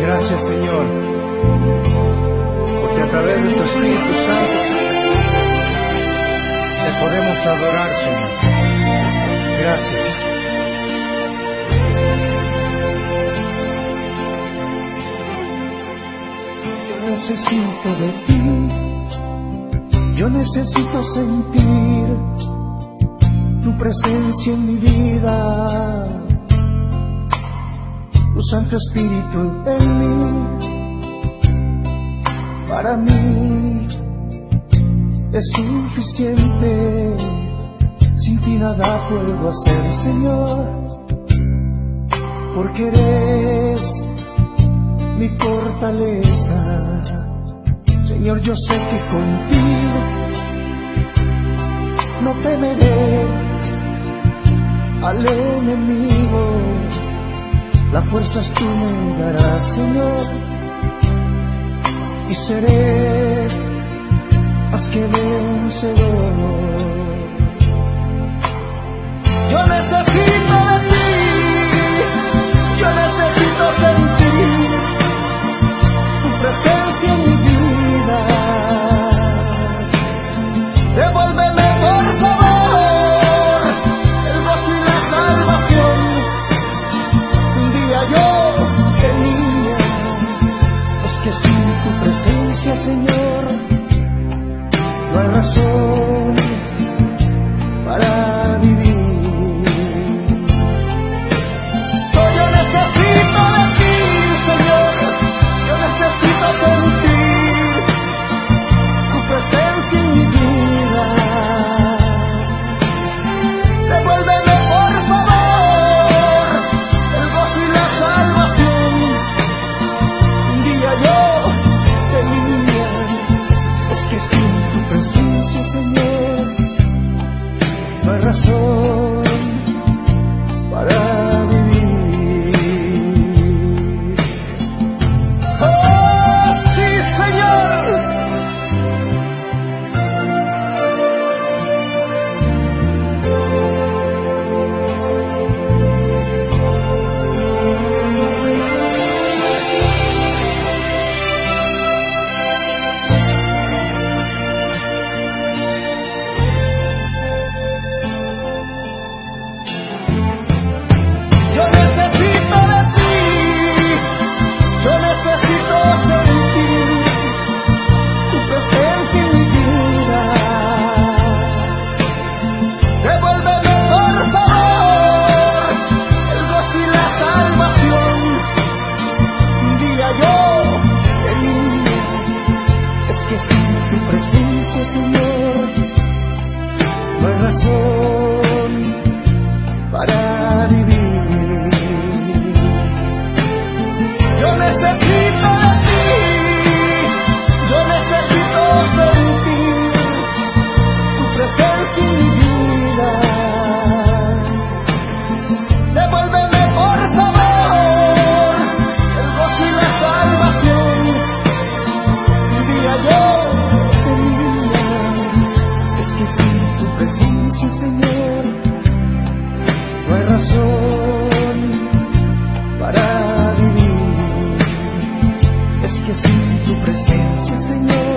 Gracias Señor, porque a través de tu Espíritu Santo te podemos adorar Señor. Gracias. Yo necesito de ti, yo necesito sentir tu presencia en mi vida, tu Santo Espíritu en mí, para mí es suficiente, sin ti nada puedo hacer, Señor, porque eres mi fortaleza. Señor, yo sé que contigo no temeré al enemigo. Las fuerzas tú me darás, Señor, y seré más que vencedor. Presencia, Señor, no hay razón para no hay razón para Señor, no hay razón para vivir. Es que sin tu presencia, Señor,